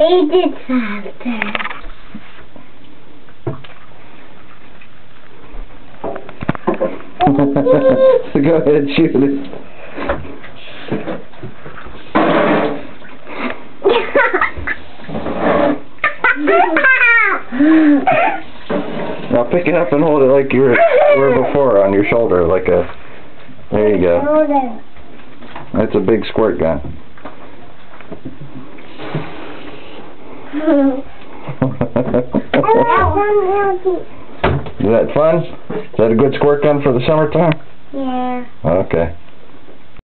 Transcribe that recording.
He did something. so go ahead, shoot it. Now pick it up and hold it like you were, were before on your shoulder, like a. There you go. That's a big squirt gun. Is that fun? Is that a good squirt gun for the summertime? Yeah. Okay.